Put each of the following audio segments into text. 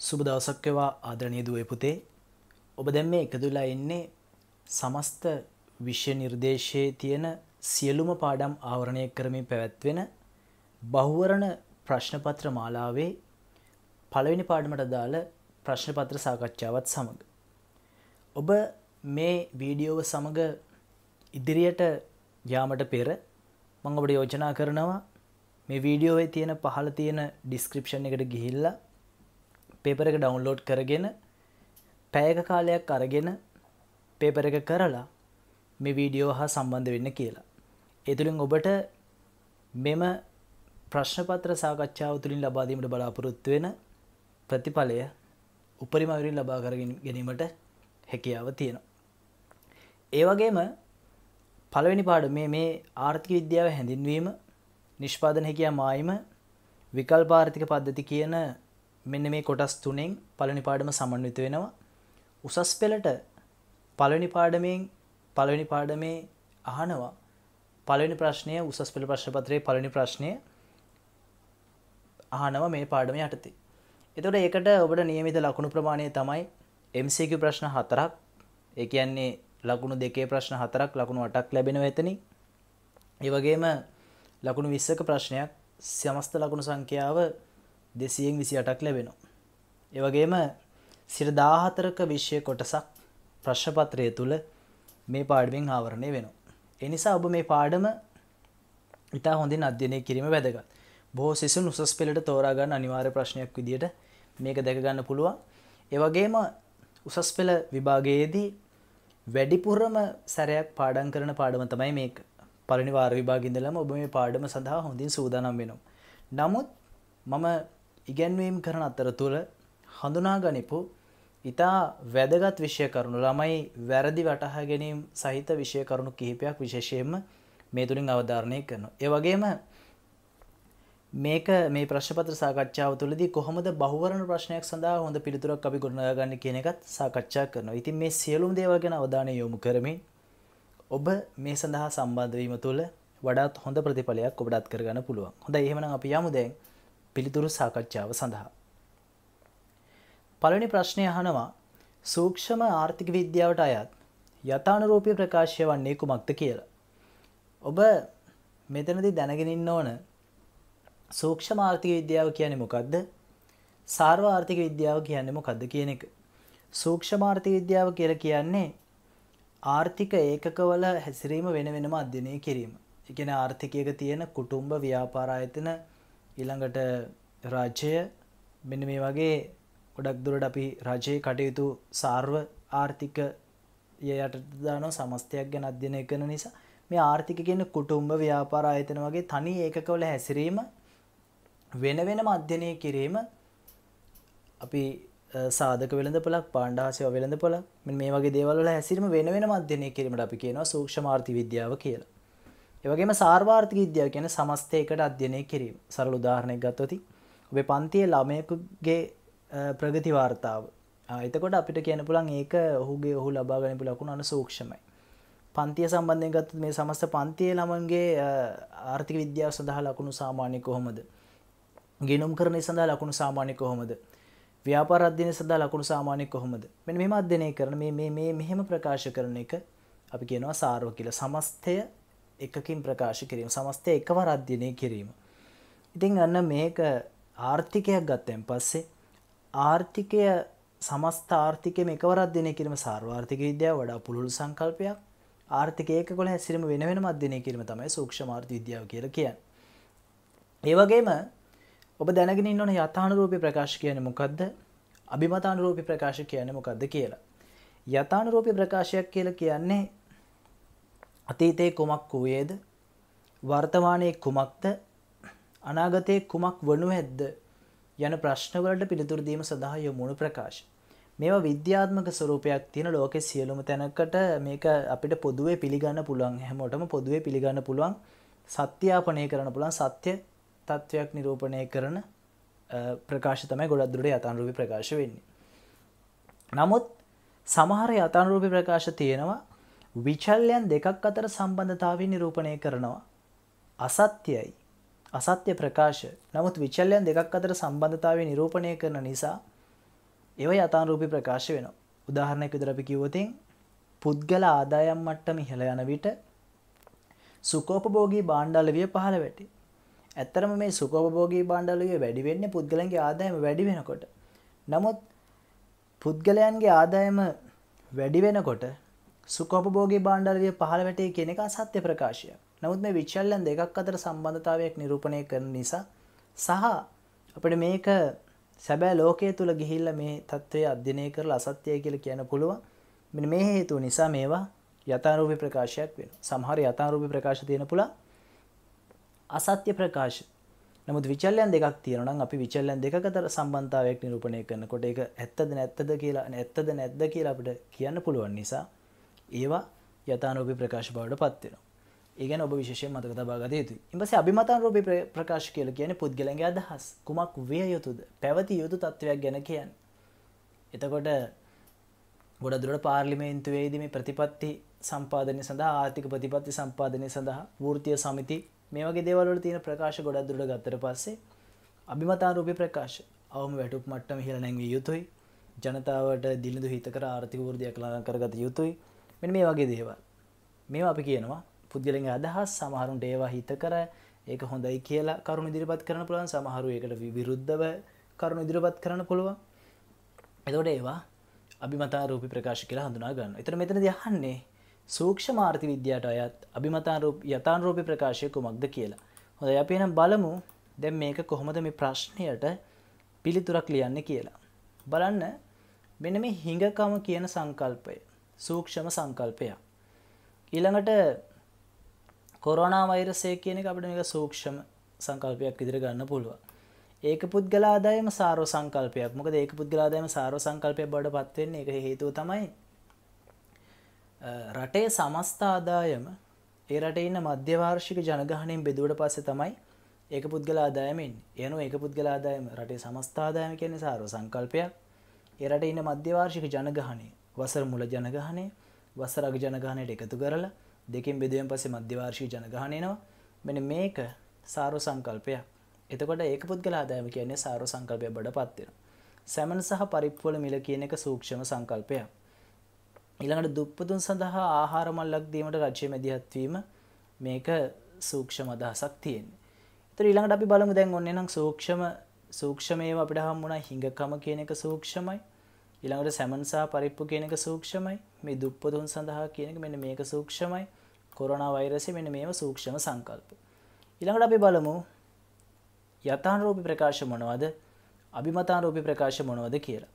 සුබ දවසක්කවා ආදරණය දුව පුතේ ඔබ දැම් මේ එකතුලා එන්නේ සමස්ත විශ්‍ය නිර්දේශයේ තියෙන සියලුම පාඩම් ආවරණය කරමින් පැවැත්වෙන බහුවරණ ප්‍රශ්නපත්‍ර මාලාවේ පළවෙනි පාඩමට දාල ප්‍රශ්නපත්‍ර සාකච්ඡාවත් සමඟ. ඔබ මේ වීඩියෝව සමඟ ඉදිරියට යාමට පෙර මං ඔබට යෝජනා කරනවා මේ වීඩියෝවේ තියෙන පහල තියෙන ඩිස්ක්‍රපෂන් එකට ගිහිල්ලා පේපර එක ඩවන්ලෝඩ් කරගෙන පැයක කාලයක් අරගෙන පේපර එක කරලා මේ වීඩියෝ හා සම්බන්ධ වෙන්න කියලා. එතුළින් ඔබට මෙම ප්‍රශ්නපත්‍ර සාකච්ඡාව තුළින් ලබාදීමට බලාපොරොත්තු වෙන ප්‍රතිඵලය උපරිමවරින් ලබා කරගෙන ගැනීමට හැකියාව තියෙනවා. ඒවගේම පළවෙනි පාඩ මේ මේ ආර්ථික විද්‍යාව හැඳින්වීම නිෂ්පාදන හැකියා මායිම විකල්පාර්ථික පද්ධති කියන මෙන්න මේ කොටස් තුනෙන් පළනි පාඩම සමන්විත වෙනවා. උසස් පෙළට පළනි පාඩමෙන් පළවෙනි පාඩමේ අහනවා. පළවෙනි ප්‍රශ්නය උසස් පෙළ ප්‍රශ්පත්‍රයේ පළනි ප්‍රශ්නය අහනව මේ පාඩම යටතේ. එතොට ඒකට ඔබට නියමිත ලකුණු ප්‍රමාණය තමයි MCQ ප්‍රශ්න හතරක් ඒ කියන්නේ ලකුණු දෙකේ ප්‍රශ්න හතරක් ලකුණු අටක් ලැබෙන වෙතනි ඒවගේම ලකුණු විස්සක ප්‍රශ්නයක් සමස්ත ලකුණු සංඛ්‍යාව දෙසියෙන් විසි අටක් ලැබෙනවා. ඒවගේම සිරදාහතරක විශ්ෂය කොටසක් ප්‍රශ්පත්‍රය තුළ මේ පාඩුවෙන් ආවරණය වෙනවා. එනිසා ඔබ මේ පාඩම ඉතා හොඳින් අධ්‍යනය කිරීම වැදගත්. බොහෝ සිසුන් උසස් පෙළට තෝරාගන්න අනිවාර්ය ප්‍රශ්නයක් විදියට මේක දැකගන්න පුළුවන්. ඒවගේම උසස් පෙළ විභාගයේදී වැඩිපුරම සැරයක් පාඩන් කරන පාඩම තමයි මේක පලනි වාර විභාගින්දලම ඔබ මේ පාඩම සඳහා හොඳින් සූදානම් වෙනවා. නමුත් මම ඉගැන්වීම් කරන අතර තුළ හඳුනා ගනිපු ඉතා වැදගත් විෂය කරුණු ළමයි වැරදි වටහා ගැනීම් සහිත විෂය කරුණු කිහිපයක් විශේෂයෙන්ම මේ තුළින් අවධාරණය කරනවා. ඒවගේම මේක මේ ප්‍රශ්පත්‍ර සාකච්ඡාව තුළදී කොහොමද බහුවරණ ප්‍රශ්නයක් සඳහා හොඳ පිළිතුරක් අපි ගොඩනගන්න කියන එකත් සාකච්ඡා කරනවා. ඉතින් මේ සියලුම දේවල් ගැන අවධානය යොමු කරමින් ඔබ මේ සඳහා සම්බන්ධවීම තුළ වඩාත් හොඳ ප්‍රතිඵලයක් ඔබටත් කරගන්න පුළුවන්. හොඳයි එහෙමනම් අපි යමු දැන් පිළිතුරු සාකච්ඡාව සඳහා. පළවෙනි ප්‍රශ්නය අහනවා සූක්ෂම ආර්ථික විද්‍යාවට අයත් යථානුරූපී ප්‍රකාශය වන්නේ කුමක්ද කියලා. ඔබ මෙතනදී දැනගෙන ඉන්න ඕන සූක්ෂම ආර්ථික විද්‍යාව කියන්නේ මොකක්ද? සාර්ව ආර්ථික විද්‍යාව කියන්නේ මොකක්ද කියන එක. සූක්ෂම ආර්ථික විද්‍යාව කියලා කියන්නේ ආර්ථික ඒකකවල හැසිරීම වෙන වෙනම අධ්‍යයනය කිරීම. ඒ කියන්නේ ආර්ථිකයක තියෙන කුටුම්බ ව්‍යාපාර ආයතන ඊළඟට රාජ්‍යය මෙන්න මේ වගේ ගොඩක් දුරට අපි රජයේ කටයුතු සාර්ව ආර්ථික යටදානෝ සමස්තයක් ගැන අධ්‍යනය කරන නිසා. මේ ආර්ථික කියන කුටුම්බ ව්‍යාපාර ආයතන වගේ තනි ඒකකවල හැසිරීම වෙන වෙනම අධ්‍යනය කිරීම අපි සාධක වෙළඳ පොලක් පාණ්ඩාසය වෙළඳ පොල මේ වගේ දේවල් හැසිරීම වෙන වෙනම අධ්‍යනය කිරීමට අපි කියනවා සූක්ෂමාර්ථි විද්‍යාව කියලා. ඒවගේම සාර්වාර්ථික විද්‍යාව කියන සමස්තයකට අධ්‍යයනය කිරීම. සරල උදාහරණයක් ගත්තොති ඔබේ පන්තිය ළමයකුගේ ප්‍රගති වාර්තාව. එතකොට අපිට කියන පුළන් ඒක ඔහුගේ ඔහු ලබාගනපු ලකුණු අන සූක්ෂමයි. පන්තිය සම්බන්ධය ගත් මේ සමස්ත පන්තිය ළමන්ගේ ආර්ථික විද්‍යාව සඳහා ලකුණු සාමාන්‍ය කොහොමද? ගෙනුම් කරන සඳහා ලකුණු සාමාන්‍ය කොහොමද? ව්‍යාපාර අධ්‍යයනය සඳහා ලකුණු සාමාන්‍ය කොහොමද? මෙන්න මෙහෙම අධ්‍යයනය කරන මේ මේ මෙහෙම ප්‍රකාශ කරන එක අපි කියනවා සාර්ව කියලා. සමස්තය එකකින් ප්‍රකාශ කිරීම සමස්තය එකවර අධ්‍යනය කිරීම. ඉතින් අන්න මේක ආර්ථිකයක් ගත්තයෙන් පස්සේ ආර්ථිකය සමස්ත ආර්ථිකය එකවර අධ්‍යනය කිරීම සාර්වාර්ථික විද්‍යාව වඩා පුළුල් සංකල්පයක් ආර්ථික ඒක කොළ හැසිරීම වෙන වෙනම අධ්‍යනය කිරීම තමයි සූක්ෂමාර්ථ විද්‍යාව කියලා කියන්නේ. ඒ වගේම ඔබ දැනගෙන ඉන්න ඕන යථානුරූපී ප්‍රකාශ කියන්නේ මොකද්ද? අභිමතානුරූපී ප්‍රකාශ කියන්නේ මොකද්ද කියලා. යථානුරූපී ප්‍රකාශයක් කියලා කියන්නේ අතීතයේ කුමක් වූයේද? වර්තමානයේ කුමක්ද? අනාගතයේ කුමක් වනු ඇද්ද යන ප්‍රශ්නවලට පිළිතුරදීම සඳහා යොමුණු ප්‍රකාශ. මේවා විද්‍යාත්මක ස්වරූපයක් තියෙන ලෝකෙ සියලුම තැනකට මේක අපිට පොදුවේ පිළිගන්න පුළුවන්. හැමෝටම පොදුවේ පිළිගන්න පුළුවන්. සත්‍යාපනය කරන පුළන් සත්‍ය තත්ත්වයක් නිරූපණය කරන ප්‍රකාශ තමයි ගොඩක් දුරට යතන්රූපි ප්‍රකාශ වෙන්නේ. නමුත් සමහර යතන්රූපි ප්‍රකාශ තියෙනවා. විචල්යන් දෙකක් අතර සම්බන්ධතාව නිරූපණය කරනවා. අසත්‍යයි අසත්‍ය ප්‍රකාශ නමුත් විචල්යන් දෙකක් අතර සම්බන්ධතාව නිරූපණය කරන නිසා ඒව යථාරූපී ප්‍රකාශ වෙනවා. උදාහරණයක් විදිහට අපි කිව්වොතින් පුද්ගල ආදායම් මට්ටම ඉහළ යන විට සුකෝපභෝගී භාණ්ඩාලවිය පහළ වැටේ. ඇත්තරම මේ සුකෝපභෝගී භාණ්ඩාලවිය වැඩි වෙන්නේ පුද්ගලයන්ගේ ආදායම වැඩි වෙනකොට. නමුත් පුද්ගලයන්ගේ ආදායම වැඩි වෙනකොට සුකෝපභෝගී භාණ්ඩාලවිය පහළ වැටේ කියන එක අසත්‍ය ප්‍රකාශයක්. නමුත් මේ විචල්යන් දෙකක් අතර සම්බන්ධතාවයක් නිරූපණය කරන නිසා සහ අපිට මේක සැබෑ ලෝකයේ තුල ගිහිල්ලා මේ தત્ත්වය අධ්‍යයනය කරලා අසත්‍යයි කියලා කියන්න පුළුවන්. මෙන්න මේ හේතුව නිසා මේවා යථාරූපී ප්‍රකාශයක් වෙනවා. සමහර යථාරූපී ප්‍රකාශ තියෙන පුළුවන් අසත්‍ය ප්‍රකාශ. නමුත් විචල්යන් දෙකක් තියෙනවා නම් අපි විචල්යන් දෙකක අතර සම්බන්ධතාවයක් නිරූපණය කරනකොට ඒක ඇත්තද නැත්තද කියලා ඇත්තද නැද්ද කියලා අපිට කියන්න පුළුවන් නිසා ඒවා යථාරූපී ප්‍රකාශ බවට පත් වෙනවා. ඒ ගැන ඔබ විශේෂයෙන් මතක තබා ගත යුතුයි. ඊපස්සේ අභිමතාරූපී ප්‍රකාශ කියලා කියන්නේ පුද්ගලයන්ගේ අදහස්. කුමක් විය යුතුද? පැවතිය යුතු තත්වයක් ගැන කියන්නේ. එතකොට ගොඩ දුරට පාර්ලිමේන්තුවේදී මේ ප්‍රතිපත්ති සම්පාදනය සඳහා ආර්ථික ප්‍රතිපත්ති සම්පාදනය සඳහා වෘත්තීය සමිති මේ වගේ දේවල් වල තියෙන ප්‍රකාශ ගොඩක් දුරට ගත්තට පස්සේ අභිමතාරූපී ප්‍රකාශ අවම වැටුප් මට්ටම ඉහළ නැංවිය යුතුයි ජනතාවට දිලිඳු හිතකර ආර්ථික වෘද්ධියක් ළඟා කරගත යුතුයි මෙන්න මේ වගේ දේවල් මේවා අපි කියනවා පුද්ගලයන්ගේ අදහස් සමහරුන්ට ඒවා හිතකර ඒක හොඳයි කියලා කරුණු ඉදිරිපත් කරන්න පුළුවන් සමහරු ඒකට විරුද්ධව කරුණු ඉදිරිපත් කරන්න පුළුවන් එතකොට ඒවා අභිමතාරූපී ප්‍රකාශ කියලා හඳුනා ගන්න. එතන මෙතනදී අහන්නේ සූක්ෂම ආර්ථ විද්‍යාවට අයත් අභිමතාරූප යථාන්රූපී ප්‍රකාශය කුමක්ද කියලා. හොඳයි අපි එහෙනම් බලමු දැන් මේක කොහොමද මේ ප්‍රශ්නයට පිළිතුරක් ලියන්නේ කියලා. බලන්න මෙන්න මේ හිඟකම කියන සංකල්පය සූක්ෂම සංකල්පයක්. ඊළඟට කොරෝනා වෛරසය කියන එක අපිට මේක සූක්ෂම සංකල්පයක් විදිහට ගන්න පුළුවන්. ඒක පුද්ගල ආදායම සාරව සංකල්පයක්. මොකද ඒක පුද්ගල ආදායම සාරව සංකල්පයක් බවට පත් වෙන්නේ ඒක හේතුව තමයි රටේ සමස්ත ආදායම ඒ රටේ ඉන්න මධ්‍යවාර්ෂික ජනගහනයෙන් බෙදුවට පස්සේ තමයි ඒක පුද්ගල ආදායම එන්නේ. එනෝ ඒක පුද්ගල ආදායම රටේ සමස්ත ආදායම කියන්නේ සාරව සංකල්පයක්. ඒ රටේ ඉන්න මධ්‍යවාර්ෂික ජනගහනය වසර මුල ජනගහනය වසර අග ජනගහනයට එකතු කරලා දෙකෙන් බෙදුවෙන් පස්සේ මධ්‍යවාර්ෂික ජනගහනය එනවා. මෙන්න මේක සාරව සංකල්පයක්. එතකොට ඒක පුද්ගල ආදායම කියන්නේ සාරව සංකල්පයක් බඩපත් වෙනවා. සැමන් සහ පරිප්පු වල මිල කියන එක සූක්ෂම සංකල්පයක්. ඊළඟට දුප්පතුන් සඳහා ආහාර මල්ලක් දීමට රජය මැදිහත්වීම මේක සූක්ෂම අදහසක් තියෙන්නේ. ඒතර ඊළඟට අපි බලමු දැන් ඔන්නේ නම් සූක්ෂම සූක්ෂමේව අපිට හම්බුණා හිඟකම කියන එක සූක්ෂමයි. ඊළඟට සැමන් සහ පරිප්පු කියන එක සූක්ෂමයි. මේ දුප්පතුන් සඳහා කියන එක මෙන්න මේක සූක්ෂමයි. කොරෝනා වෛරසය මෙන්න මේව සූක්ෂම සංකල්ප. ඊළඟට අපි බලමු යථාන්රූපී ප්‍රකාශ මොනවද? අභිමතාන්රූපී ප්‍රකාශ මොනවද කියලා.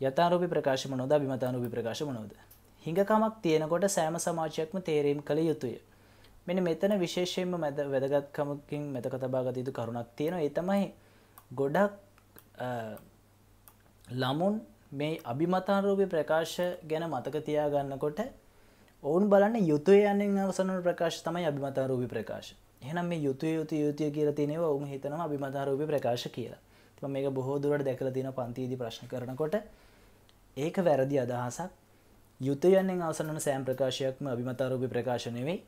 යථාරූපී ප්‍රකාශ මොනවද? අභිමතාන්රූපී ප්‍රකාශ මොනවද? හිඟකමක් තියෙනකොට සෑම සමාජයක්ම තේරීම් කළ යුතුය. මෙන්න මෙතන විශේෂයෙන්ම වැදගත්කමකින් මෙතක තබා ගත යුතු කරුණක් තියෙනවා. ඒ තමයි ගොඩක් ළමුන් මේ අභිමතාන්රූපී ප්‍රකාශ ගැන මතක තියාගන්නකොට ඔවුන් බලන්න යුතුය යන්නෙන් අවසන් වන ප්‍රකාශ තමයි අභිමතාන්රූපී ප්‍රකාශ. එහෙනම් මේ යුතුය යුතුය යුතුය කියලා තියෙනවා ඔවුන් හිතනවා අභිමතාන්රූපී ප්‍රකාශ කියලා. මම මේක බොහෝ දුරට දැකලා තියෙන පන්තියේදී ප්‍රශ්න කරනකොට ඒක වැරදි අදහසක් යුතයන්ෙන් අවසන් වන සෑම් ප්‍රකාශයක්ම අභිමතාරූපී ප්‍රකාශ නෙවෙයි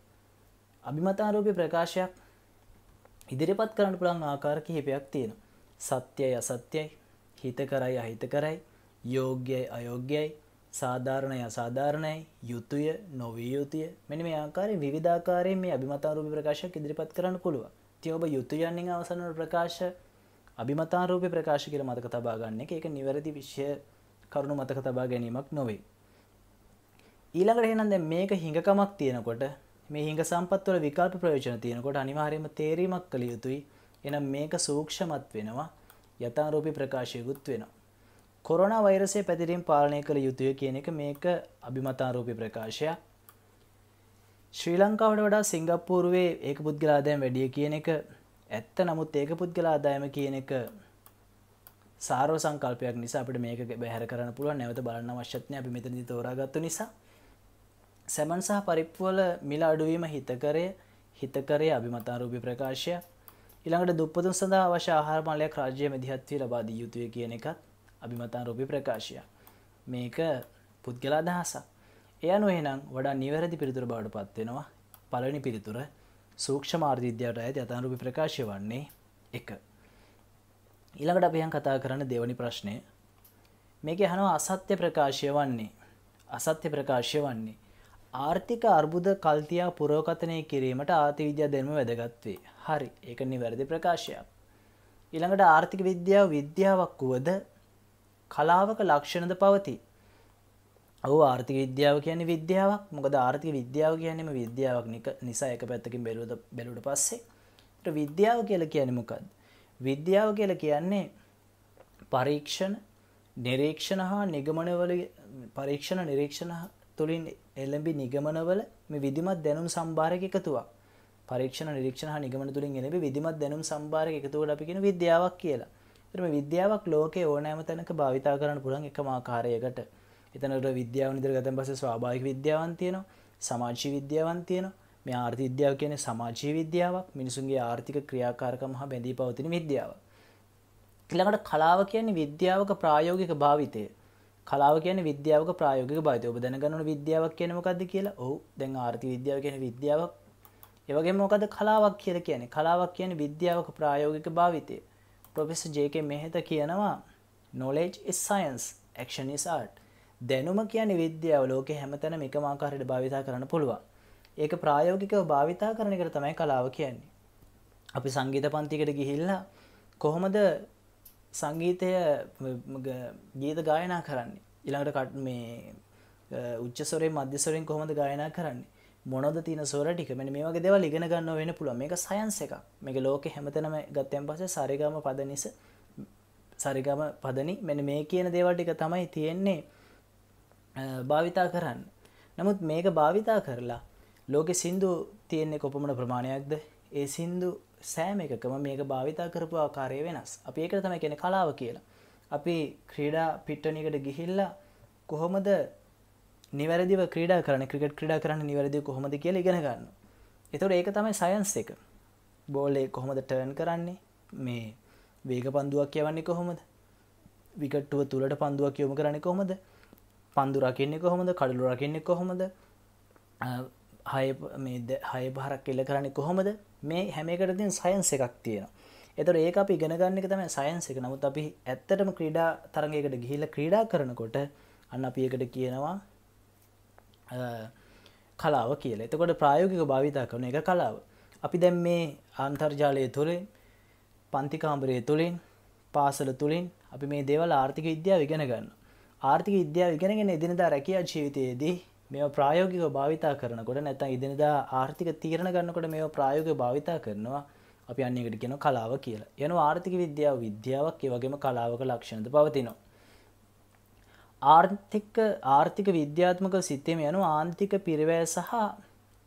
අභිමතාරූපී ප්‍රකාශයක් ඉදිරිපත් කරන්න පුළන් ආකාර කිහිපයක් තියෙන සත්‍යයි අසත්‍යයි හිත කරයි අහිත කරයි යෝග්‍යයි අයෝග්‍යයි සාධාරණය අසාධාරණයි යුතුය නොවී යුතුය මෙනි මේ ආකාරය විධාකාරයෙන් මේ අභිමතාරූපි ප්‍රකාශයක් ඉදිරිපත් කරන්න පුළුව තිය ඔබ යුතුයන්නින් අවසනට ප්‍රකාශ අභිමතාරූපි ප්‍රකාශ කියල මතක තබා ගන්න එක එක නිවැරදි විශ්ය කරුණු මතක තබා ගැනීමක් නොවේ. ඊළඟට එහෙනම් දැන් මේක හිඟකමක් තියෙනකොට මේ හිඟ සම්පත්වල විකල්ප ප්‍රයෝජන තියෙනකොට අනිවාර්යයෙන්ම තේරීමක් කළ යුතුයි. එහෙනම් මේක සූක්ෂමත් වෙනවා. යථාරූපී ප්‍රකාශයකුත් වෙනවා. කොරෝනා වෛරසය පැතිරීම පාලනය කළ යුතුය කියන එක මේක අභිමතාරූපී ප්‍රකාශයක්. ශ්‍රී ලංකාවට වඩා සිංගප්පූරුවේ ඒක පුද්ගල ආදායම වැඩිය කියන එක ඇත්ත නමුත් ඒක පුද්ගල ආදායම කියන එක සාරව සංකල්පයක් නිසා අපිට මේක බැහැර කරන්න පුළුවන්. නැවත බලන්න අවශ්‍යත්නය අපි මෙතනදි තෝරාගත්තු නිසා. සැමන් සහ පරිප්පුවල මිල අඩුවීම හිතකරය හිතකරේ අභිමතාරූපි ප්‍රකාශය ඊළඟට දුප්පතුන් සඳහා අවශ්‍ය ආහාර මලයක් රාජ්‍ය මැදිහත්වී ලබා දී යුතුය කියන එකත් අභිමතාරූපි ප්‍රකාශය මේක පුද්ගල අදහසක්. එය අනුව එහෙනම් වඩා නිවැරදි පිළිතුර බවට පත් වෙනවා. පළවෙනි පිළිතුර සූක්ෂම ආර්ථ විද්‍යාවට අයත් යථාරූපි ප්‍රකාශය වන්නේ එක. ඊළඟට අපියන් කතා කරන්න දෙවනි ප්‍රශ්නය. මේක හනවා අසත්‍ය ප්‍රකාශය වන්නේ. අසත්‍ය ප්‍රකාශය වන්නේ. ආර්ථික අර්බුද කල්තියා පුරෝකතනය කිරීමට ආති විද්‍යා දෙනම වැදගත්වේ. හරි ඒක නිවැරදි ප්‍රකාශයක්. ඊළඟට ආර්ථික විද්‍යාව විද්‍යාවක් වුවද කලාවක ලක්ෂණද පවති. ඔහු ආර්ථික විද්‍යාව කියන්නේ විද්‍යාවක්. මොකද ආර්ථික විද්‍යාව කියන්නේම විද්‍යාවක් නික නිසා එක පැත්තකින් බැලුවද බැලුවට පස්සේ විද්‍යාව කියලා කියන්නේ මොකක්ද? විද්‍යාව කියලා කියන්නේ පරීක්ෂණ නිරීක්ෂණ හා නිගමනවල පරීක්ෂණ නිරීක්ෂණ තුළින් එල්ලඹි නිගමනවල මේ විදිමත් දැනුම් සම්භාරක එකතුවක්. පරීක්ෂණ නිරීක්ෂණ හා නිගමන තුළින් එළඹි විදිමත් දැනුම් සම්භාරක එකතුවට අපි කියන විද්‍යාවක් කියලා. ඒතර මේ විද්‍යාවක් ලෝකේ ඕනෑම තැනක භාවිතා කරන්න පුළුවන් එකම ආකාරයකට. එතනට විද්‍යාව නිතර ගතන් පස්සේ ස්වාභාවික විද්‍යාවන් තියෙනවා, සමාජීය විද්‍යාවන් තියෙනවා. මේ ආර්ථික විද්‍යාව කියන්නේ සමාජීය විද්‍යාවක්, මිනිසුන්ගේ ආර්ථික ක්‍රියාකාරකම් හා බැඳී පවතින විද්‍යාවක්. ඊළඟට කලාව කියන්නේ විද්‍යාවක ප්‍රායෝගික භාවිතය. කලාව කියන්නේ විද්‍යාවක ප්‍රායෝගික භාවිතය. ඔබ දැනගන්න ඕන විද්‍යාවක් කියන්නේ මොකක්ද කියලා? ඔව්. දැන් ආර්ථික විද්‍යාව කියන්නේ විද්‍යාවක්. ඒ වගේම මොකද්ද කලාවක් කියලා කියන්නේ? කලාවක් කියන්නේ විද්‍යාවක ප්‍රායෝගික භාවිතය. ප්‍රොෆෙසර් ජේ.කේ මෙහෙත කියනවා knowledge is science, action is art. දැනුම කියන්නේ විද්‍යාව. ලෝකේ හැමතැනම එකම ආකාරයට භාවිතා කරන්න පුළුවන්. ඒක ප්‍රායෝගිකව භාවිතා කරන එකට තමයි කලාව කියන්නේ. අපි සංගීත පන්තිකට ගිහිල්ලා කොහොමද සංගීතය ගීත ගායනා කරන්නේ ඉළඟට කට මේ උච්චස්වරේ මධ්‍යස්වරෙන් කොහොමද ගායනා කරන්නේ මොනොද තින සොර ටික? මෙ මේ වගේ දෙව ලිගෙන ගන්න වෙන පුළුව මේක සයන්ස එක මේක ලෝක හැමතනම ගත්තයන් පසේ සරිගම පදනිස සරිගම පදනි මෙන මේ කියන දේවල්ටික තමයි තියෙන්නේ භාවිතා කරන්න. නමුත් මේක භාවිතා කරලා ලෝකෙ සින්දු තියෙන්නේ කොපමණ ප්‍රමාණයක්ද? ඒ සින්දු සෑම එකකම මේක භාවිතා කරපු ආකාරය වෙනස්. අපි ඒක තමයි කියන කලාව කියලා. අපි ක්‍රීඩා පිට්ටනිකට ගිහිල්ලා කොහොමද නිවැරදිව ක්‍රීඩා කරන ක්‍රිකට් ක්‍රීඩා කරන්න නිවැරදි කොහොමද කියලා ඉගෙන ගන්න. එතකොට ඒක තමයි සයන්ස් එක. බෝලේ කොහොමද ටර්න් කරන්නේ? මේ වේග පන්දුවක් කියවන්නේ කොහොමද? විකට්ටුව තුළට පන්දුවක් යොමු කරන්නේ කොහොමද? පන්දු රකින්නේ කොහොමද? කඩලු රකින්නේ කොහොමද? හය හය පහරක් එල්ල කරන්නේ කොහොමද? මේ හැමකටතින් සයන්ස එකක් තියෙන එතර ඒ අපි ගෙනගන්න එක තම සයන්ස එක. නමුත් අපි ඇත්තටම ක්‍රීඩා තරගයකට ගිහිල්ල ක්‍රීඩා කරනකොට අන්න අපි එකට කියනවා කලාව කියල. එතකොට ප්‍රායෝගික භාවිතා කරන එක කලාව. අපි දැම් මේ අන්තර්ජාලය තුළින් පන්තිකාම්බරය තුළින් පාසල තුළින් අපි මේ දේවල් ආර්ථික විද්‍යාව ඉගෙන ගන්න ආර්ථික විද්‍යාව ඉගෙනගෙන එදිනදා රැකියා ජීවිතයේදී මේ ප්‍රායෝගික භාවිතා කරනකොට නැතන් ඉදිනදා ආර්ථික තීරණ ගන්නකොට මේ ප්‍රායෝග භාවිතා කරනවා අපි අන්නකට කියන කලාව කියලා. යන ආර්ථික විද්‍යාව විද්‍යාවක් ඒ වගේම කලාවක ලක්ෂණද පවතිනවා. ආර්ථික ආර්ථික විද්‍යාත්මක සිත්තම යනු ආන්තික පිරිවෑ සහ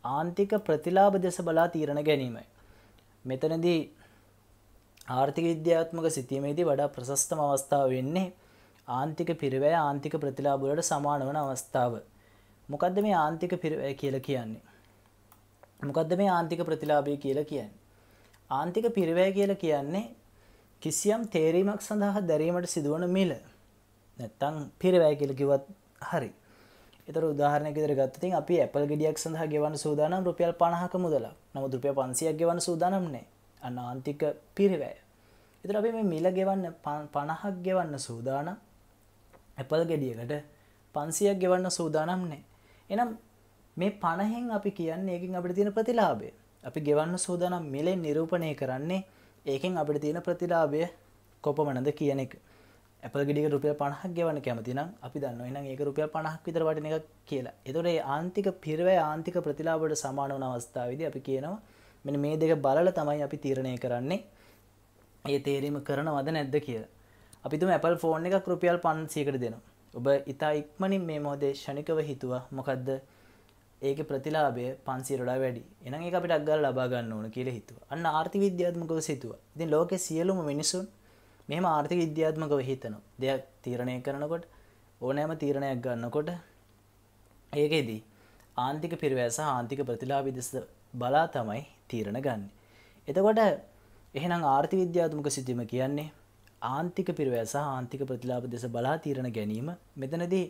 ආන්තික ප්‍රතිලාභ දෙස බලා තීරණ ගැනීමයි. මෙතනදී ආර්ථික විද්‍යාත්මක සිතීමේදී වඩා ප්‍රශස්තම අවස්ථාව වෙන්නේ ආන්තික පිරිවෑ ආන්තික ප්‍රතිලාබලට සමාන වන අවස්ථාව මොකක්ද මේ ආන්තික කියල කියන්නේ. මොකක්ද මේ ආන්තික ප්‍රතිලාභය කියලා කියන්නේ. ආන්තික පිරිවෑ කියල කියන්නේ කිසියම් තේරීමක් සඳහා දැරීමට සිදුවන මිල නැත්තං පිරිවෑ කියල කිවත් හරි. එතර උදාහරණයක දර ගත්තතින් අපි ඇපල් ගෙඩියක් සඳහා ගෙවන්න සූදානම් රුපියල් පණහක මුදලා නම රුපිය පන්සියක් ගෙවන්න සූදානම්නේ අන්න ආන්තික පිරිවෑ එතර අපි මේ මිල ගෙවන්න පණහක් ගෙවන්න සූදානම් ඇපල් ගෙඩියකට පන්සියක් ගෙවන්න සූදානම්නේ එනම් මේ පණහෙන් අපි කියන්නේ ඒකින් අපිට තියෙන ප්‍රතිලාභය. අපි ගෙවන්න සූදානම් මිලෙන් නිරූපණය කරන්නේ ඒකෙන් අපිට තියෙන ප්‍රතිලාභය කොපමණද කියන එක. ඇපල් ගෙඩික රුපියල් 50ක් ගෙවන්න කැමති නම් අපි දන්නවා එහෙනම් ඒක රුපියල් 50ක් විතර වටින එකක් කියලා. ඒතකොට ඒ ආන්තික පිරවැය ආන්තික ප්‍රතිලාභවලට සමාන වන අවස්ථාවේදී අපි කියනවා මෙන්න මේ දෙක බලලා තමයි අපි තීරණය කරන්නේ ඒ තේරීම කරනවද නැද්ද කියලා. අපි තුම Apple ෆෝන් එකක් රුපියල් 500කට දෙනවා. ඔබ ඉතා ඉක්මනින් මේ මෝදේ ෂණිකව හිතුවා මොකක්ද ඒක ප්‍රතිලාබය පන්සිරඩා වැඩි එන ඒ අපිට අක්ගල් ලබාගන්න ඕන කියල හිතුව අන්න ආර්ථි විද්‍යාත්මකව සිතුව ඉතින් ලෝක සියලුම මිනිසුන් මෙම ආර්ථික විද්‍යාත්මකව හිතනු දෙයක් තීරණය කරනකොට ඕනෑම තීරණයක් ගන්නකොට ඒකෙදී ආන්තික පිරිවැස ආන්තික ප්‍රතිලාබිදෙස බලා තමයි තීරණ ගන්න. එතකොට එහෙනම් ආර්ථි විද්‍යාත්මක සිතිම කියන්නේ ආන්තික පිරවෑ සහ ආන්තික ප්‍රතිලාභ දෙස බලා තීරණ ගැනීම. මෙතනදී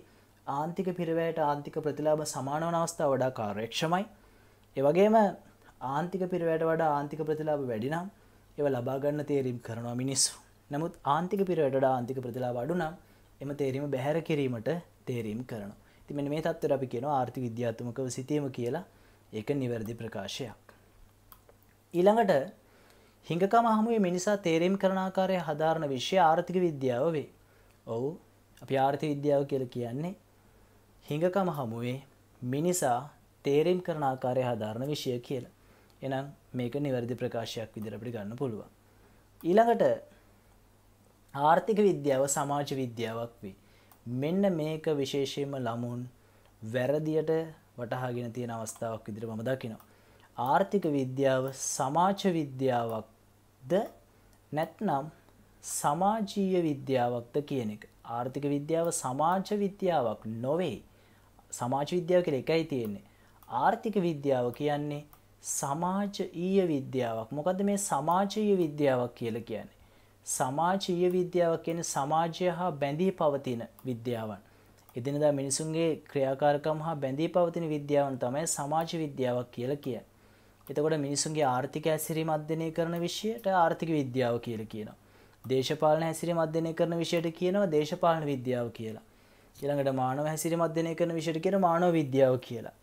ආන්තික පිරවෑයට ආන්තික ප්‍රතිලාභ සමානවන අවස්ථාව වඩා කාර්යක්ෂමයි. එවගේම ආන්තික පිරවයට වඩා ආන්තික ප්‍රතිලාභ වැඩිනම් ඒව ලබාගන්න තේරීම් කරනවා මිනිස්සු. නමුත් ආන්තික පිරවැට ආන්තික ප්‍රතිලාභ අඩු නම් එම තේරීම බැහැර කිරීමට තේරීම් කරනවා. ඉතින් මෙන්න මේ தත්ත්වයට අපි කියනවා ආර්ථික විද්‍යාත්මකව සිටීම කියලා. ඒක නිවැරදි ප්‍රකාශයක්. ඊළඟට හිඟකම හමුවේ මිනිසා තේරීම් කරන ආකාරය හදාරන විෂය ආර්ථික විද්‍යාව වේ. ඔව් අපි ආර්ථික විද්‍යාව කියලා කියන්නේ හිඟකම හමුවේ මිනිසා තේරීම් කරන ආකාරය හදාරන විෂය කියලා. එහෙනම් මේක නිවැරදි ප්‍රකාශයක් විදිහට අපිට ගන්න පුළුවන්. ඊළඟට ආර්ථික විද්‍යාව සමාජ විද්‍යාවක් වේ. මෙන්න මේක විශේෂයෙන්ම ළමුන් වැරදියට වටහාගෙන තියෙන අවස්ථාවක් විදිහට මම දකිනවා. ආර්ථික විද්‍යාව සමාජ විද්‍යාවක්ද නැත්නම් සමාජීය විද්‍යාවක්ද කියන එක. ආර්ථික විද්‍යාව සමාජ විද්‍යාවක් නොවේ. සමාජ විද්‍යාව කියලා එකයි තියෙන්නේ. ආර්ථික විද්‍යාව කියන්නේ සමාජීය විද්‍යාවක්. මොකද්ද මේ සමාජීය විද්‍යාවක් කියලා කියන්නේ? සමාජීය විද්‍යාව කියන්නේ සමාජය හා බැඳී පවතින විද්‍යාවන්. එදිනදා මිනිසුන්ගේ ක්‍රියාකාරකම් හා බැඳී පවතින විද්‍යාවන් තමයි සමාජ විද්‍යාවක් කියලා කියන්නේ. එතකොට මිනිසුන්ගේ ආර්ථික හැසිරීම අධ්‍යයනය කරන විෂයට ආර්ථික විද්‍යාව කියලා කියනවා. දේශපාලන හැසිරීම අධ්‍යයනය කරන විෂයට කියනවා දේශපාලන විද්‍යාව කියලා. ඊළඟට මානව හැසිරීම අධ්‍යයනය කරන විෂයට කියනවා මානව විද්‍යාව කියලා.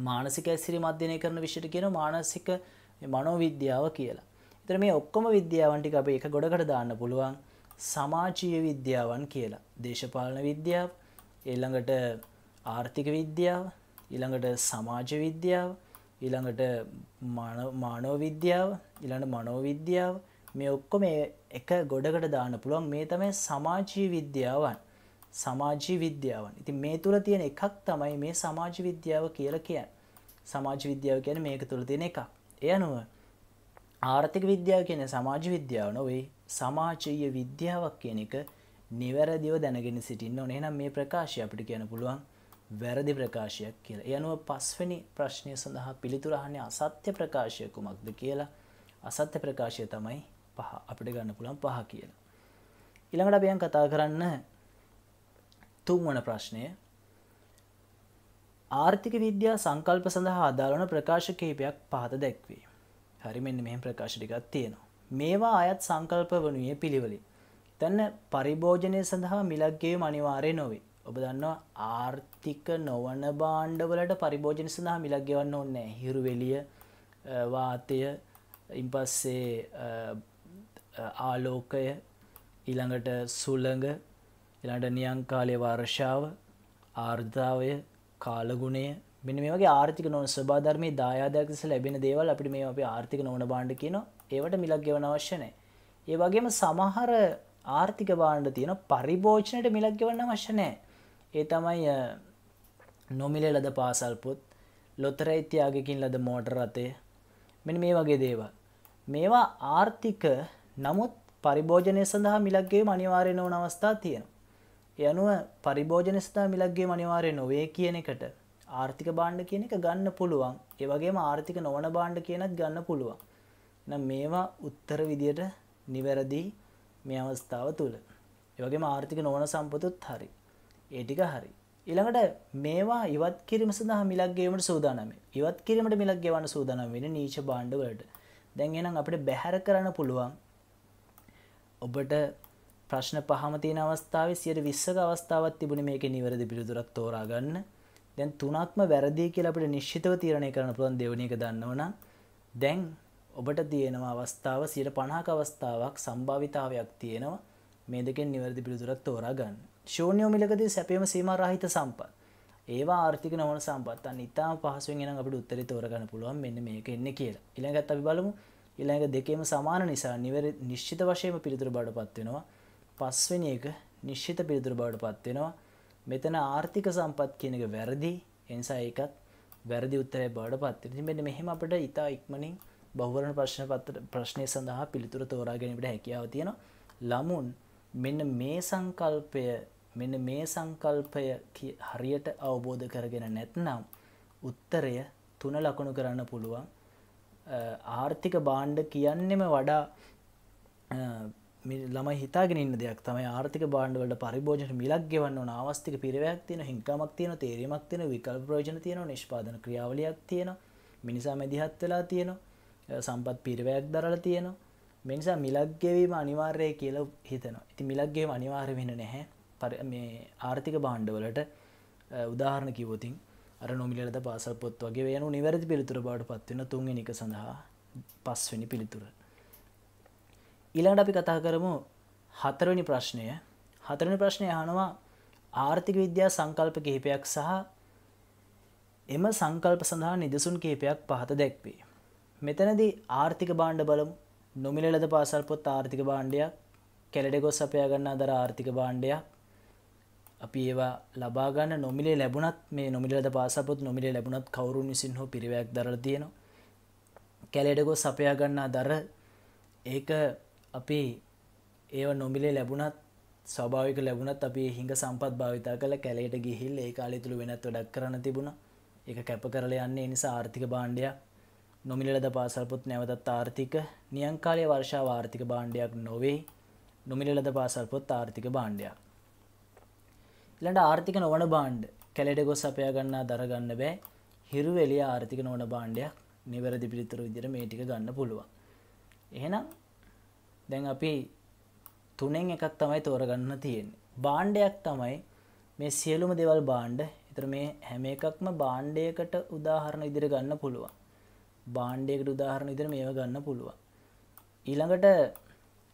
මානසික හැසිරීම අධ්‍යයනය කරන විෂයට කියනවා මානසික මනෝවිද්‍යාව කියලා. එතන මේ ඔක්කොම විද්‍යාවන් ටික අපි එක ගොඩකට දාන්න පුළුවන් සමාජීය විද්‍යාවන් කියලා. දේශපාලන විද්‍යාව, ඊළඟට ආර්ථික විද්‍යාව, ඊළඟට සමාජ විද්‍යාව, ඊළඟට මානව විද්‍යාව, ඊළඟට මනෝවිද්‍යාව මේ ඔක්කොම එක ගොඩකට දාන්න පුළුවන් මේ තමයි සමාජීය විද්‍යාවන්. සමාජී විද්‍යාවන්. ඉතින් මේ තුල තියෙන එකක් තමයි මේ සමාජ විද්‍යාව කියලා කියන්නේ. සමාජ විද්‍යාව කියන්නේ මේක තුල තියෙන එකක්. ඒ අනුව ආර්ථික විද්‍යාව කියන සමාජ විද්‍යාව නොවේ සමාජීය විද්‍යාවක් කියන එක නිවැරදිව දැනගෙන සිටින්න ඕනේ. එහෙනම් මේ ප්‍රකාශය අපිට කියන්න පුළුවන් වැරදි ප්‍රකාශයක් කියලා. ඒ අනුව පස්වෙනි ප්‍රශ්නය සඳහා පිළිතුර අහන්නේ අසත්‍ය ප්‍රකාශය කුමක්ද කියලා. අසත්‍ය ප්‍රකාශය තමයි පහ අපිට ගන්න පුළුවන් පහ කියලා. ඊළඟට අපි කතා කරන්න තුන්වන ප්‍රශ්නය ආර්ථික විද්‍යා සංකල්ප සඳහා අදාළ වන ප්‍රකාශ කිහිපයක් පහත දැක්වේ. හරි මෙන්න මෙහෙම ප්‍රකාශ ටිකක් තියෙනවා. මේවා අයත් සංකල්ප වනුයේ පිළිවෙලින්. තැන්න පරිභෝජනය සඳහා මිලක් ගෙවීම අනිවාර්ය නොවේ. ඔබ දන්නවා ආර්ථික නොවන භාණ්ඩවලට පරිභෝජන සඳහා මිලක් ගෙවන්න ඕනේ හිරුවෙලිය වාතය ඉන්පස්සේ ආලෝකය ඊළඟට සුළඟ ඊළඟට නියංකාලය වර්ෂාව ආර්ධාවය කාලගුණය මෙන්න මේ වගේ ආර්ථික නොවන ස්වභාධර්මයේ දායාදයක් ලෙස ලැබෙන දේවල් අපිට මේ අපි ආර්ථික නොවන භාණ්ඩ කියනවා. ඒවට මිලක් ගෙවන්න අවශ්‍ය නැහැ. ඒ වගේම සමහර ආර්ථික භාණ්ඩ තියෙන පරිභෝජනයට මිලක් ගෙවන්න අවශ්‍ය නැහැ. ඒ තමයි නොමිලේ ලද පාසල් පොත්, ලොතරැයි ත්‍යාගකින් ලද මෝටර රථය. මෙන්න මේ වගේ දේවල්. මේවා ආර්ථික නමුත් පරිභෝජනය සඳහා මිලක් ගෙවීම අනිවාර්ය නොවන අවස්ථා තියෙනවා. ඒ අනුව පරිභෝජනය සඳහා මිලක් ගෙවීම අනිවාර්ය නොවේ කියන එකට ආර්ථික බාණ්ඩ කියන එක ගන්න පුළුවන්. ඒ වගේම ආර්ථික නොවන බාණ්ඩ කියනත් ගන්න පුළුවන්. නම් මේවා උත්තර විදියට නිවැරදි මේ අවස්ථාව තුළ. ඒ වගේම ආර්ථික නොවන සම්පතුත් හරි. ඒ ටික හරි. ඊළඟට මේවා ඉවත් කිරීම සඳහා මිලක් ගෙවීමට සූදානම්. ඉවත් කිරීමට මිලක් ගෙවන්න සූදානම් වෙන්නේ නීච භාණ්ඩ වලට. දැන් එහෙනම් අපිට බැහැර කරන්න පුළුවන් ඔබට ප්‍රශ්න පහම තියෙන අවස්ථාවේ 120ක අවස්ථාවක් තිබුණේ මේකේ නිවැරදි පිළිතුරක් තෝරා ගන්න. දැන් තුනක්ම වැරදි කියලා අපිට නිශ්චිතව තීරණය කරන්න පුළුවන් දෙවෙනි එක දන්නවනම් දැන් ඔබට තියෙනවා අවස්ථාව 50ක අවස්ථාවක් සම්භාවිතාවයක් තියෙනවා මේ දෙකෙන් නිවැරදි පිළිතුරක් තෝරා ගන්න. ශූන්‍ය මිලකදී සැපයීම සීමා රහිත සම්පත්. ඒවා ආර්ථික නොවන සම්පත්. අන්න ඉතාම පහසුවෙන් එනම් අපිට උත්තරේ තෝරගන්න පුළුවන් මෙන්න මේක එන්නේ කියලා. ඊළඟට අපි බලමු ඊළඟ දෙකේම සමාන නිසා නිවැරදි නිශ්චිත වශයෙන්ම පිළිතුරු බවටපත් වෙනවා. පස්වෙනි එක නිශ්චිත පිළිතුරු බවටපත් වෙනවා. මෙතන ආර්ථික සම්පත් කියන එක වැරදි එනිසා ඒකත් වැරදි උත්තරය බවට පත් වෙනවා. මෙන්න මෙහෙම අපිට ඊටා ඉක්මනින් බහුවර්ණ ප්‍රශ්න පත්‍ර ප්‍රශ්නය සඳහා පිළිතුරු තෝරා ගැනීමට හැකියාව තියෙනවා. ළමුන් මෙන්න මේ සංකල්පය මෙන්න මේ සංකල්පය හරියට අවබෝධ කරගෙන නැත්නම් උත්තරය තුන ලකුණු කරන්න පුළුවන්. ආර්ථික භාණ්ඩ කියන්නෙම වඩා ළමයි හිතාගෙන ඉන්න දෙයක් තමයි ආර්ථික බාණ්ඩවලට පරිභෝජන මිලක් ගෙවන්න ඕන අවස්තික පිරිවැයක් තියෙන හිංකමක් තියෙන තේරීමක් තියෙන විකල්ප ප්‍රයෝජන තියෙන නිෂ්පාදන ක්‍රියාවලියක් තියෙන මිනිසා මැදිහත් වෙලා තියෙනවා. සම්පත් පිරිවැයක් දරලා තියෙනවා. මිනිසා මිලක් ගෙවීම අනිවාර්යයි කියලා හිතනවා. ඉතින් මිලක් ගෙවීම අනිවාර්ය වෙන්නේ නැහැ. මේ ආර්ථික බාණ්ඩවලට උදාහරණ කිවතින් අර නොමිලද පාසල් පොත් වගේ වයනු නිවැරදි පිළිතුර බාට පත්වෙන තුන්ගෙනක සඳහා පස්වනි පිළිතුර. ඊළඟට අපි කතා කරමු හතරවනි ප්‍රශ්නය. හතරනි ප්‍රශ්නය අහනවා ආර්ථික විද්‍යා සංකල්ප කිහිපයක් සහ එම සංකල්ප සඳහා නිදසුන් කහිපයක් පහත දැක්වේ. මෙතනදී ආර්ථික බාණ්ඩ බලමු. නොමිලද පාසල් පොත් ආර්ථික බාණ්ඩයක් කැලඩ ගොස් අපයා ගන්න අදර ආර්ථික බාණ්ඩයක් අපි ඒවා ලබාගන්න නොමිලේ ලැබුණත් මේ නොමිලද පාසපොත් නොමිලේ ලැබුණත් කවරුන් විසින් හෝ පිරිවයක් දර තියෙනවා. කැලෙඩගොස් සපයා ගන්නා දර ඒක අපි ඒව නොමිලේ ලැබුණත් ස්වභාවික ලැබුණත් අපි හිඟ සම්පත් භාවිතා කළ කැලේට ගිහිල් ඒ කාලිතුළ වෙනත් වැඩක් කරන්න තිබුණ. එක කැප කරල යන්නේ නිසා ආර්ථික බාණ්ඩයක් නොමිලද පාසල්පොත් නැවතත් ආර්ථික. නියංකාලය වර්ෂාව ආර්ථික බාණ්ඩයක් නොවේ. නොමිලද පාසල්පොත් ආර්ථික බාණ්ඩයක් ඉලට ආර්ථික නොවන බාණ්ඩ කැලෙට ගොස් අපයා ගන්නා දරගන්න බෑ. හිරු වෙලිය ආර්ථික නොවන බාණ්ඩයක් නිවැරදි පිළිතුර විදිර මේටික ගන්න පුළුවන්. එහෙනම් දැන් අපි තුනෙන් එකක් තමයි තෝරගන්න තියෙන්නේ. බාණ්ඩයක් තමයි මේ සියලුම දෙවල් බාණ්ඩ එතර මේ හැම එකක්ම බාණ්ඩයකට උදාහරණ ඉදිර ගන්න පුළුවන්. බාණ්ඩයකට උදාහරණ ඉදිර මේව ගන්න පුළුවන්. ඊළඟට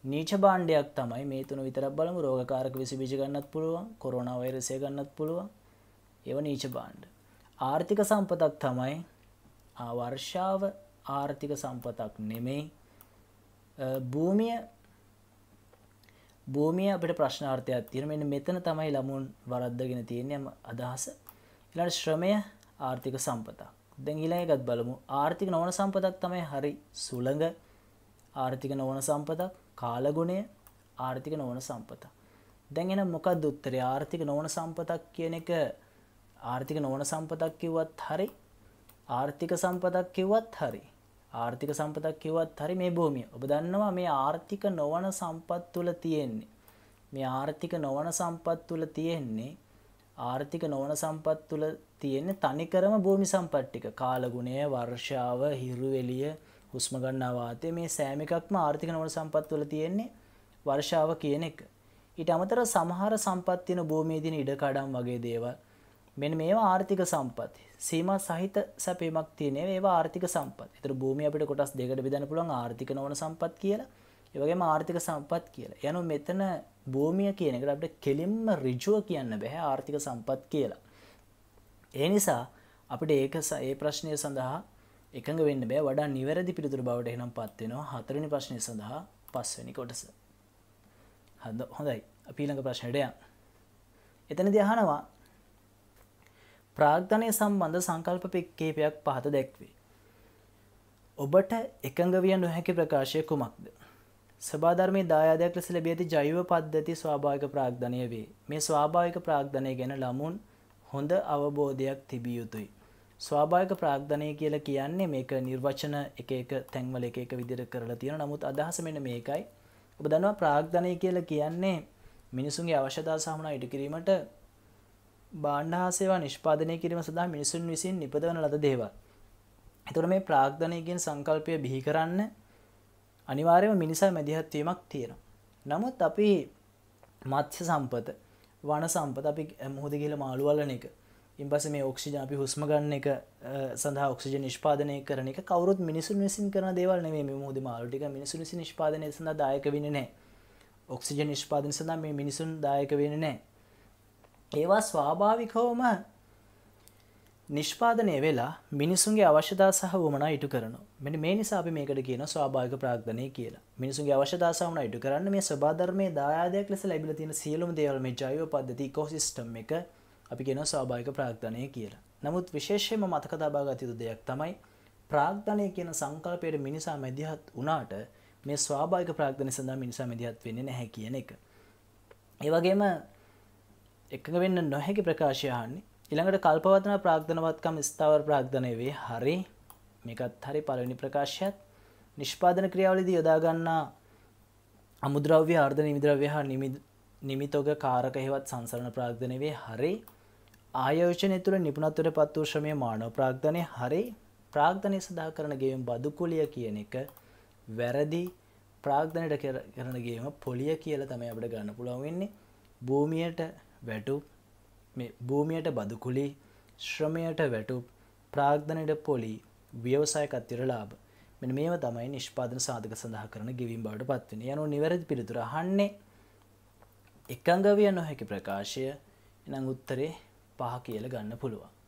නීච බාණ්ඩයක් තමයි මේ තුන විතරක් බලමු. රෝගකාරක විසි බිජ ගන්නත් පුළුවන් කොරුණ වෛරසය ගන්නත් පුළුවන්. ඒව නීච බාණ්ඩ ආර්ථික සම්පතක් තමයි වර්ෂාව ආර්ථික සම්පතක් නෙමෙයි. භූමිය භූමිය අපට ප්‍රශ්නාර්ථයක් තියෙන මෙන්න මෙතන තමයි ළමුන් වරද්දගෙන තියෙනයම අදහස. ඉලට ශ්‍රමය ආර්ථික සම්පතක්. දැන් ඊළඟත් බලමු. ආර්ථික නොවන සම්පතක් තමයි හරි සුළඟ. ආර්ථික නොවන සම්පතක් කාලගුණය ආර්ථික නොවන සම්පත දැන්ගෙන මොකක් දුත්තරේ ආර්ථික නොවන සම්පතක් කියන එක ආර්ථික නොවන සම්පතක් කිව්වත් හරි? ආර්ථික සම්පතක් කිව්වත් හරි? ආර්ථික සම්පතක් කිව්වත් හරි මේ භූමිය. ඔබ දන්නවා මේ ආර්ථික නොවන සම්පත් තුළ තියෙන්නේ. මේ ආර්ථික නොවන සම්පත් තුළ තියෙන්නේ ආර්ථික නොවන සම්පත් තුළ තියෙන්නේ තනිකරම භූමි සම්පට්ටික කාලගුණය වර්ෂාව හිරුවෙලිය හුස්ම ගන්නා වාතය මේ සෑම එකක්ම ආර්ථික නොවන සම්පත් තුළ තියෙන්නේ වර්ෂාව කියන එක. ඊට අමතර සමහර සම්පත් තියෙන භූමියේ තියෙන ඉඩකඩම් වගේ දේවල්. මෙන්න මේවා ආර්ථික සම්පත් සීමා සහිත සැපීමක් තියෙන ඒවා ආර්ථික සම්පත්. ඒතර භූමිය අපිට කොටස් දෙකකට බෙදන්න පුළුවන් ආර්ථික නොවන සම්පත් කියලා. ඒ වගේම ආර්ථික සම්පත් කියලා. යනු මෙතන භූමිය කියන එකට අපිට කෙලින්ම ඍජුව කියන්න බෑ ආර්ථික සම්පත් කියලා. ඒ නිසා අපිට ඒක ඒ ප්‍රශ්නය සඳහා එකඟ වෙන්න බෑ වඩා නිවැරදි පිළිතුරු බවට එහෙනම් පත් වෙනවා හතරවෙනි ප්‍රශ්නය සඳහා පස්වෙනි කොටස. හද හොඳයි. අපි ඊළඟ ප්‍රශ්නෙට යමු. එතනදී අහනවා ප්‍රාග්ධනය සම්බන්ධ සංකල්ප කේපයක් පහත දැක්වේ. ඔබට එකඟ විය නොහැකි ප්‍රකාශය කුමක්ද. සභාධර්මය දායාදයක් ලෙස ලැබියති ජෛව පද්ධති ස්වාභාවික ප්‍රාග්ධනය වේ මේ ස්වාභාවික ප්‍රාග්ධනය ගැන ළමුන් හොඳ අවබෝධයක් තිබිය යුතුයි. ස්වාභාවික ප්‍රාග්ධනය කියල කියන්නේ මේක නිර්වචන එක එක තැන්වල එක එක විදිර කරලා තියෙන නමුත් අදහස මෙන මේකයි ඔබ දන්නවා ප්‍රාග්ධනය කියල කියන්නේ මිනිසුන්ගේ අවශ්‍යතා සාමනා ඉටු කිරීමට බාණ්ඩහාසේවා නිෂ්පාදනය කිරීම සඳහා මිනිසුන් විසින් නිපදවන ලද දේවල්. එතුර මේ ප්‍රාග්ධනයකින් සංකල්පය බිහි කරන්න අනිවාර්යම මිනිසා මැදිහත්වීමක් තියෙන. නමුත් අපි මත්්‍ය සම්පත වන සම්පත අපි මුහද කියල මාළුවල්ලන එක ඉන්පස මේ ඔක්ෂිජ අපි හුස්ම ගන්න එක සඳහා ඔක්සිජ නිෂ්පාදනය කරන එක කවරුත් මිනිසුන් විසින් කරන දේවල් නෙේ මුහද මාලටික මිනිසු විසි නිෂ්පාදනය සඳ දායක වෙන නෑ ඔක්සිජ නිෂ්පාදන සඳ මේ මිනිසුන් දායක වෙන නෑ ඒවා ස්වාභාවිකවම නිෂ්පාදනය වෙලා මිනිසුන්ගේ අවශ්‍යතා සහ වමන ඉටු කරන මෙනි මේ නිසා අපි මේකට කියන ස්වාභාවික ප්‍රාග්ධනය කියලා. මිනිසුන්ගේ අවශ්‍යතා සහමන ඉටු කරන්න මේ ස්වබාධර්මය දායාදයක් ලෙස ලැබිල තියෙන සියලුම දේවල් මේ ජයව පද්ධති කෝසිස්ටම් එක අපි කියෙන ස්වාභාවික ප්‍රාග්ධනය කියලා. නමුත් විශේෂයම මතකතාබාගත යුතු දෙයක් තමයි ප්‍රාග්ධනය කියන සංකල්පයට මිනිසා මැදිහත් වනාට මේ ස්වාභාවික ප්‍රාග්ධන සඳහා මිනිසා මැදිහත් වෙන්නේ නැහැ කියන එක. ඒවගේම එකඟ වෙන්න නොහැකි ප්‍රකාශයහන්නේ ඉළඟට කල්පවතන ප්‍රාග්ධනවත්කම් ස්ථාවර ප්‍රාග්ධනය වේ. හරි. මේකත් හරි පලවෙනි ප්‍රකාශයත්. නිෂ්පාදන ක්‍රියාවලිද යොදාගන්නා අමුද්‍රව්‍ය ආර්ධ නිමිද්‍රව්‍ය හා නිමිතෝග කාරක හෙවත් සංසරණ ප්‍රාග්ධනය වේ. හරි. ආයෝෂණය තුළ නිපුණත්වට පත් වූ ශ්‍රමය මානව ප්‍රාග්ධනය. හරි. ප්‍රාග්ධනය සඳහා කරන ගේම බදුකුලිය කියන එක වැරදි. ප්‍රාග්ධනයට කරනගේම පොලිය කියල තමයි අපට ගන්න පුළුවන් වෙන්නේ. භූමියට වැටු භූමියට බදුකුලි ශ්‍රමයට වැටු ප්‍රාග්ධනයට පොලි ව්‍යවසායකත්වයට ලාභ. මෙ මේම තමයි නිෂ්පාදන සාධක සඳහා කරන ගිවිම් බවට පත්වෙන යනු නිවැරදි පිළිතුර හන්නේ එකංගවිය නොහැකි ප්‍රකාශය එනම් උත්තරේ පහ කියල ගන්න පුළුවන්.